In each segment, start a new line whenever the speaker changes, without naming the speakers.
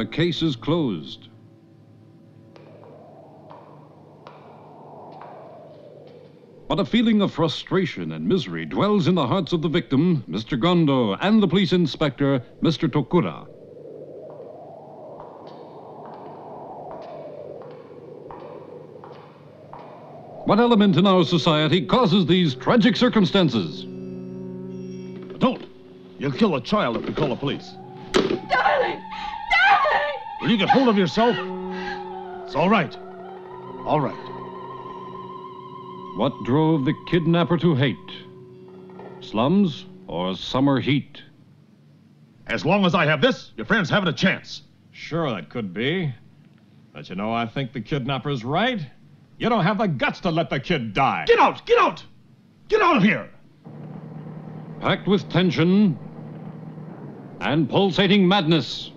The case is closed. But a feeling of frustration and misery dwells in the hearts of the victim, Mr. Gondo, and the police inspector, Mr. Tokura. What element in our society causes these tragic circumstances?
Don't! You'll kill a child if we call the police.
Darling! Darling!
Will you get hold of yourself? It's all right. All right.
What drove the kidnapper to hate? Slums or summer heat?
As long as I have this, your friends haven't a chance.
Sure, that could be. But you know, I think the kidnapper's right. You don't have the guts to let the kid die.
Get out! Get out! Get out of here!
Packed with tension and pulsating madness.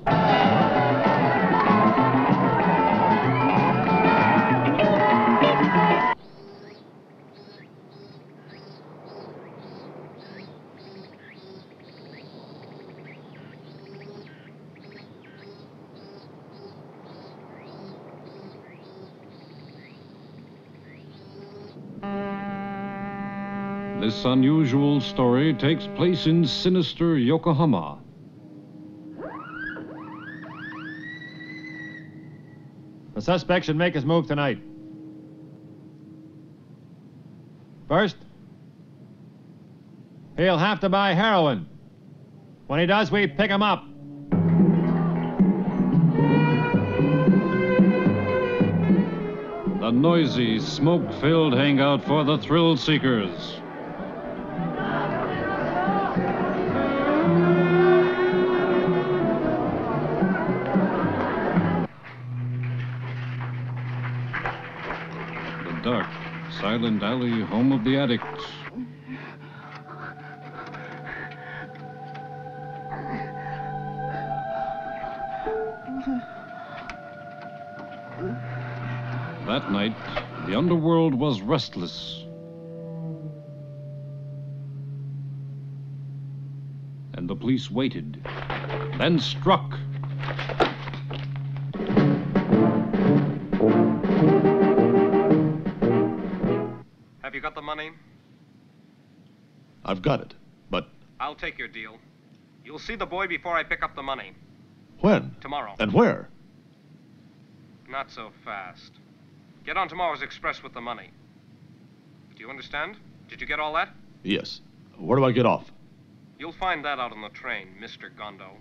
This unusual story takes place in sinister Yokohama.
The suspect should make his move tonight. First, he'll have to buy heroin. When he does, we pick him up.
The noisy, smoke filled hangout for the thrill seekers. Dark, silent alley home of the addicts. That night, the underworld was restless. And the police waited, then struck.
Got the money?
I've got it. But
I'll take your deal. You'll see the boy before I pick up the money.
when?
Tomorrow.
And where?
Not so fast. Get on tomorrow's express with the money. Do you understand? Did you get all that?
Yes. Where do I get off?
You'll find that out on the train, Mr. Gondo.